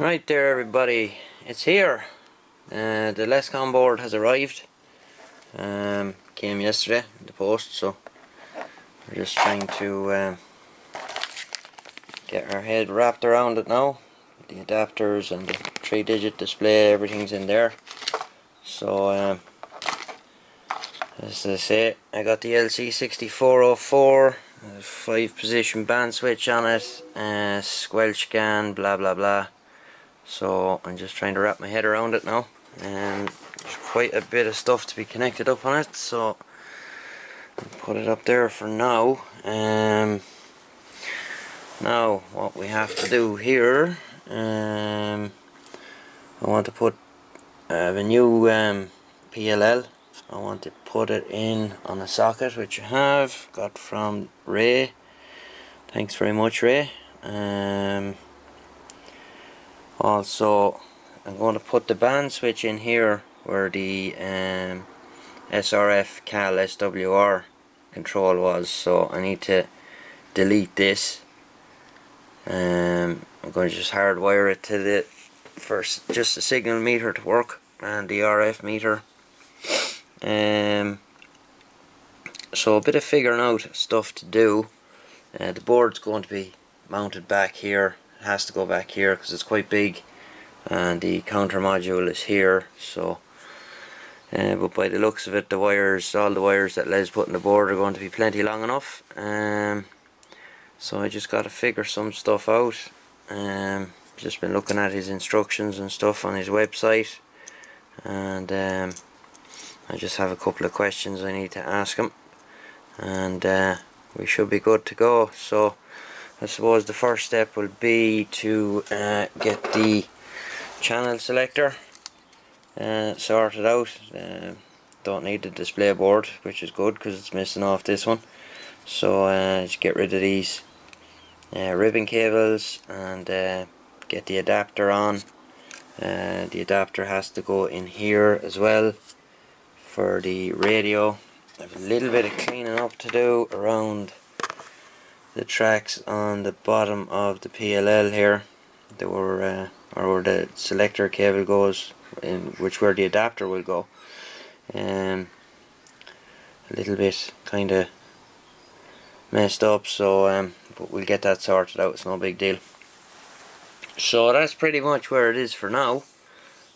Right there everybody, it's here. Uh, the Lescon board has arrived. Um, came yesterday in the post so we're just trying to um, get our head wrapped around it now. The adapters and the 3 digit display, everything's in there. So um, as I say, I got the LC6404 5 position band switch on it, uh, squelch scan, blah blah blah so I'm just trying to wrap my head around it now. And there's quite a bit of stuff to be connected up on it so I'll put it up there for now. Um, now what we have to do here um, I want to put uh, a new um, PLL I want to put it in on a socket which I have got from Ray. Thanks very much Ray. Um, also I'm going to put the band switch in here where the um, SRF CAL SWR control was. So I need to delete this. Um, I'm going to just hardwire it to the first just the signal meter to work and the RF meter. Um, so a bit of figuring out stuff to do. Uh, the board's going to be mounted back here has to go back here because it's quite big and the counter module is here so uh, but by the looks of it the wires all the wires that Les put in the board are going to be plenty long enough um, so I just got to figure some stuff out um, just been looking at his instructions and stuff on his website and um, I just have a couple of questions I need to ask him and uh, we should be good to go so I suppose the first step will be to uh, get the channel selector uh, sorted out. Uh, don't need the display board which is good because it's missing off this one. So uh, just get rid of these uh, ribbon cables and uh, get the adapter on. The adapter has to go in here as well for the radio. I have a little bit of cleaning up to do around the tracks on the bottom of the PLL here. That were uh, or where the selector cable goes in which where the adapter will go. Um, a little bit kind of messed up so um, but we'll get that sorted out. It's no big deal. So that's pretty much where it is for now.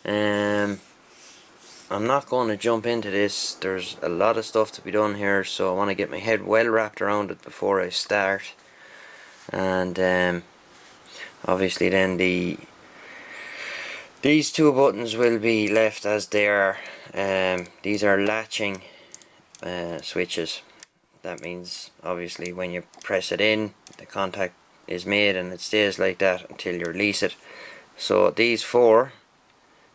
Um, I'm not going to jump into this. There's a lot of stuff to be done here so I want to get my head well wrapped around it before I start. And um, obviously then the these two buttons will be left as they are. Um, these are latching uh, switches. That means obviously when you press it in the contact is made and it stays like that until you release it. So these four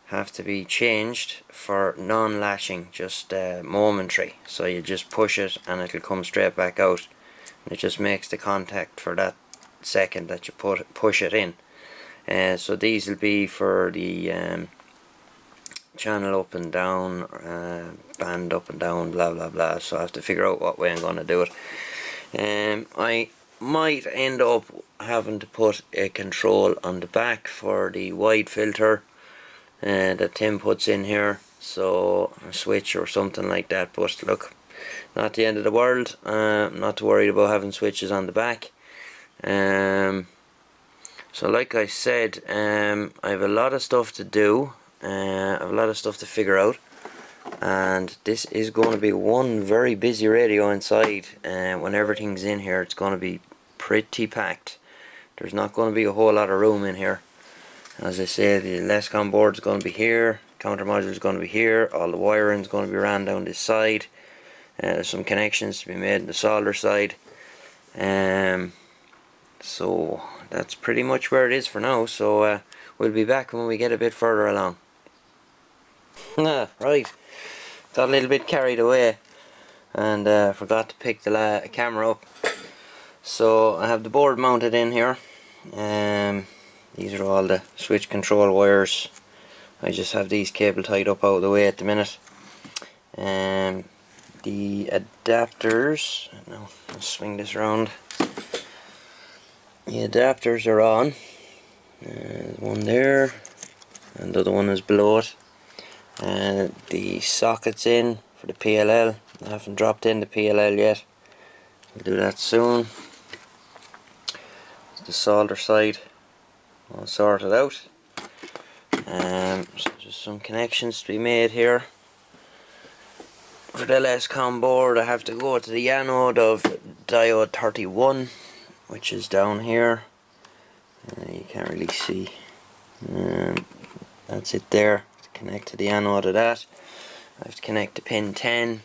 have to be changed for non-latching just uh, momentary. So you just push it and it'll come straight back out. And it just makes the contact for that second that you put push it in. Uh, so these will be for the um, channel up and down uh, band up and down blah blah blah. So I have to figure out what way I'm going to do it. Um, I might end up having to put a control on the back for the wide filter uh, that Tim puts in here so a switch or something like that but look not the end of the world uh, not worried about having switches on the back. Um, so like I said um, I have a lot of stuff to do uh, I have a lot of stuff to figure out and this is going to be one very busy radio inside uh, when everything's in here it's going to be pretty packed. There's not going to be a whole lot of room in here as I say the Lescon board is going to be here counter module is going to be here all the wiring is going to be ran down this side. Uh, there's some connections to be made on the solder side. Um, so that's pretty much where it is for now so uh, we'll be back when we get a bit further along. Ah, right. Got a little bit carried away and uh, forgot to pick the camera up. So I have the board mounted in here. Um, these are all the switch control wires I just have these cable tied up out of the way at the minute um, the adapters now let's swing this around the adapters are on Uh, one there, and the other one is below it. And the sockets in for the PLL. I haven't dropped in the PLL yet. I'll do that soon. The solder side all sorted out. Um, so just some connections to be made here. For the LSCOM board I have to go to the anode of diode 31 which is down here. Uh, you can't really see. Um, that's it there. Connect to the anode of that. I have to connect to pin 10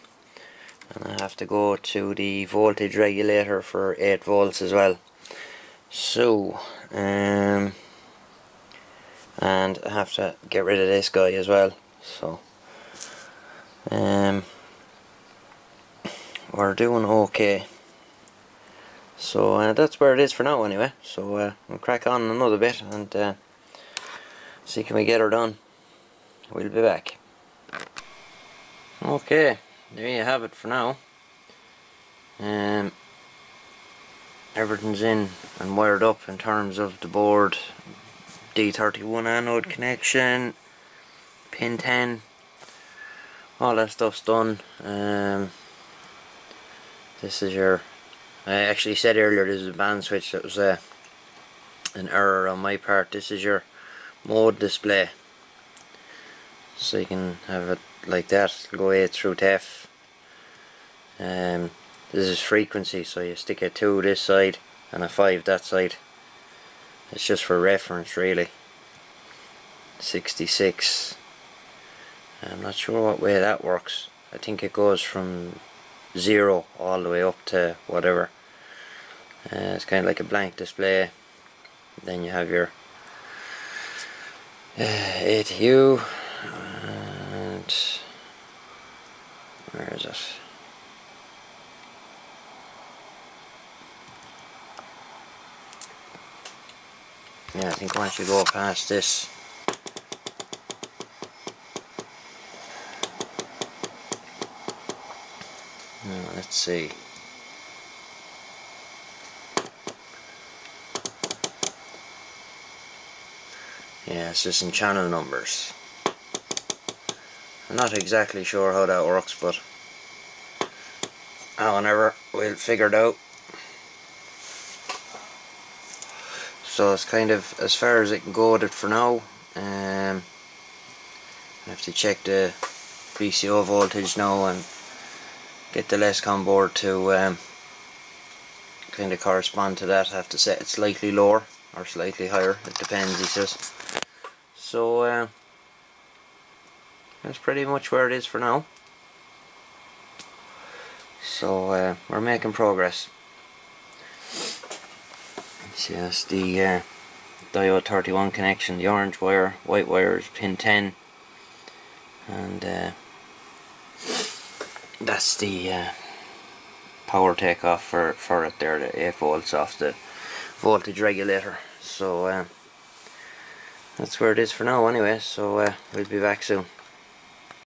and I have to go to the voltage regulator for 8 volts as well. So, um, and I have to get rid of this guy as well. So, um, we're doing okay. So uh, that's where it is for now anyway. So uh, we'll crack on another bit and uh, see can we get her done. We'll be back. Okay, there you have it for now. Um, everything's in and wired up in terms of the board. D31 anode connection, pin 10, all that stuff's done. Um, this is your I actually said earlier this is a band switch that was uh, an error on my part. This is your mode display. So you can have it like that go A through to F um, this is frequency so you stick a 2 this side and a 5 that side it's just for reference really. 66 I'm not sure what way that works. I think it goes from zero all the way up to whatever. Uh, it's kind of like a blank display. Then you have your uh, ATU and where is it yeah I think once you go past this let's see. Yeah, it's just in channel numbers. I'm not exactly sure how that works, but however, we'll figure it out. So it's kind of as far as it can go it for now. Um, I have to check the VCO voltage now and get the LESCOM board to um, kind of correspond to that. I have to set it slightly lower or slightly higher, it depends he says. So uh, that's pretty much where it is for now. So uh, we're making progress. See that's the uh, diode 31 connection, the orange wire, white wire is pin 10 and uh, that's the uh, power takeoff for, for it there, the 8 volts off the voltage regulator. So uh, that's where it is for now anyway, so uh, we'll be back soon.